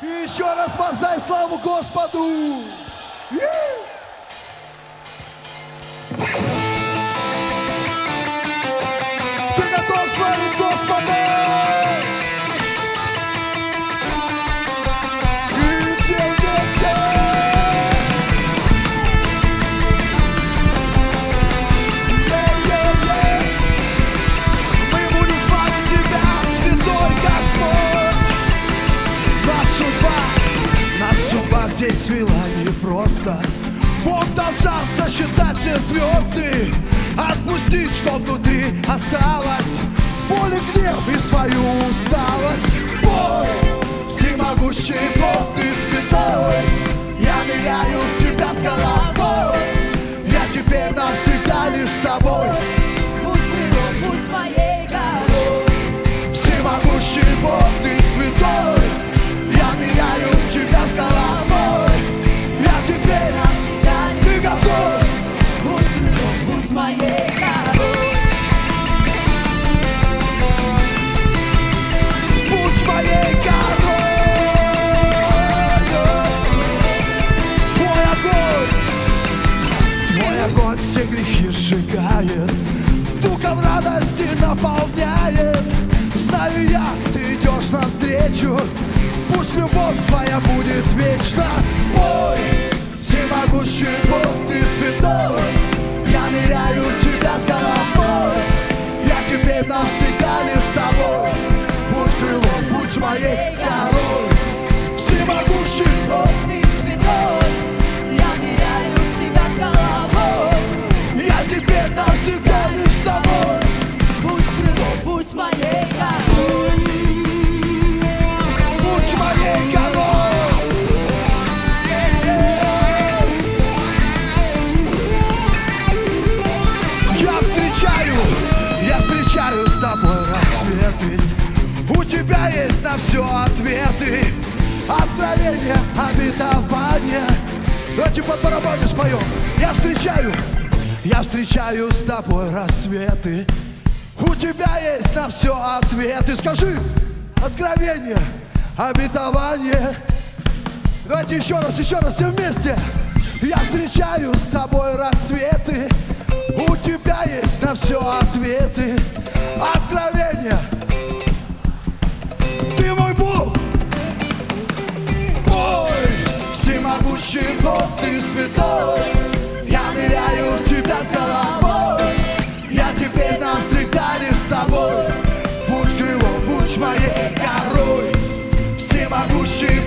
И еще раз воздай славу Господу! Yeah! Здесь свела непросто Бог должен засчитать все звезды Отпустить, что внутри осталось. Боль и гнев и свою усталость. Бой, всемогущий Бог, Ты святой все грехи сжигает. Духом радости на все ответы Откровения, обетования Давайте под барабаны споем Я встречаю, я встречаю с тобой рассветы У тебя есть на все ответы Скажи, откровения, обетования Давайте еще раз, еще раз, все вместе. Я встречаю с тобой рассветы. У тебя есть на все ответы. Бог, ты святой. Я ныряю в тебя с головой. Я теперь навсегда лишь с тобой. Будь крылом, будь моей горой. Всемогущий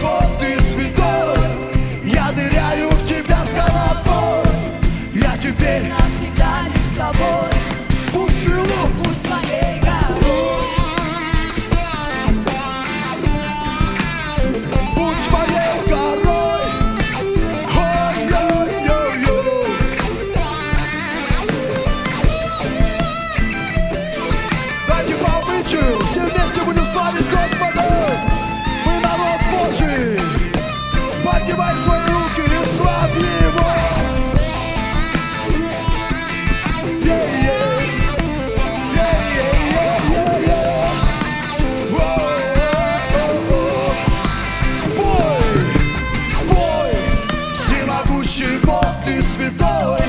Бог, ты святой.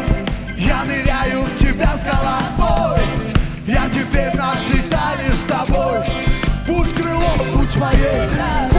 Я ныряю в тебя с головой. Я теперь навсегда лишь с тобой. Будь крылом, будь моей.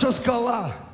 наша скала.